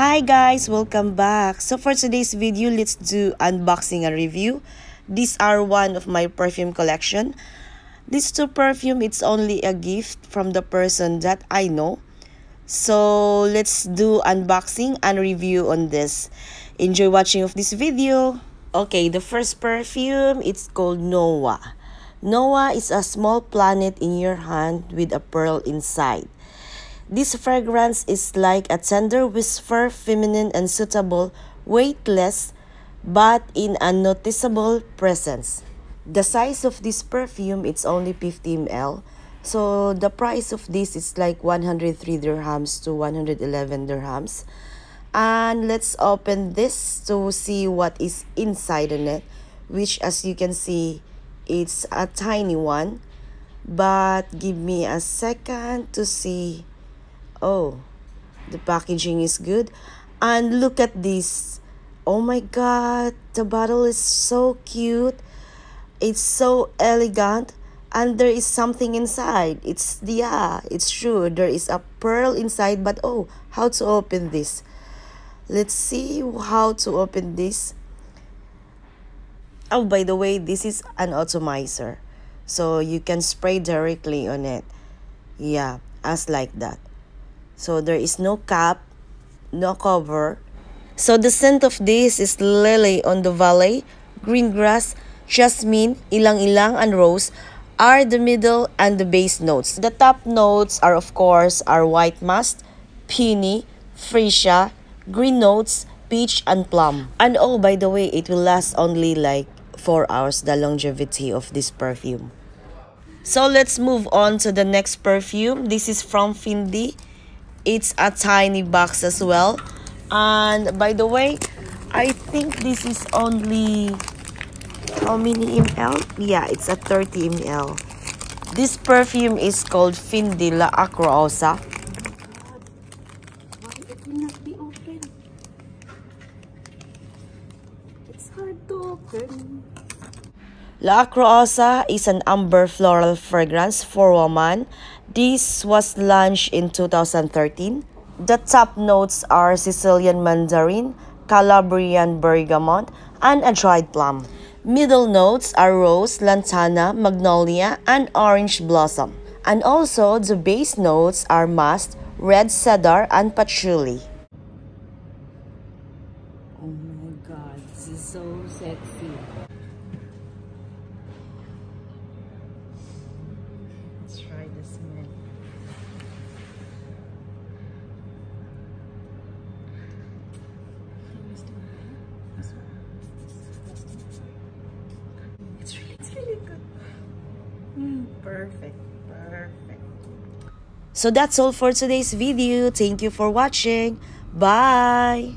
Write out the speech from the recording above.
Hi guys, welcome back. So for today's video, let's do unboxing and review. These are one of my perfume collection. These two perfume, it's only a gift from the person that I know. So let's do unboxing and review on this. Enjoy watching of this video. Okay, the first perfume, it's called Noa. Noa is a small planet in your hand with a pearl inside. This fragrance is like a tender whisper, feminine and suitable, weightless, but in a noticeable presence. The size of this perfume, it's only 50 ml. So the price of this is like 103 dirhams to 111 dirhams. And let's open this to see what is inside in it, which as you can see, it's a tiny one. But give me a second to see oh the packaging is good. And look at this. Oh my god the bottle is so cute. It's so elegant. And there is something inside. It's yeah it's true. There is a pearl inside but oh how to open this? Let's see how to open this. Oh by the way this is an atomizer so you can spray directly on it. Yeah as like that so there is no cap, no cover. So the scent of this is lily on the valley, green grass, jasmine, ylang-ylang, and rose are the middle and the base notes. The top notes are of course are white musk, peony, freesia, green notes, peach, and plum. And oh, by the way, it will last only like 4 hours, the longevity of this perfume. So let's move on to the next perfume. This is from Fendi it's a tiny box as well. And by the way i think this is only how many ml yeah it's a 30 ml this perfume is called Fendi La Acquarossa La Acquarossa is an amber floral fragrance for woman this was launched in 2013. The top notes are Sicilian mandarin, Calabrian bergamot, and a dried plum. Middle notes are rose, lantana, magnolia, and orange blossom. And also the base notes are musk, red cedar, and patchouli. Oh my god, this is so sexy. Mm, perfect. Perfect. So that's all for today's video. Thank you for watching. Bye!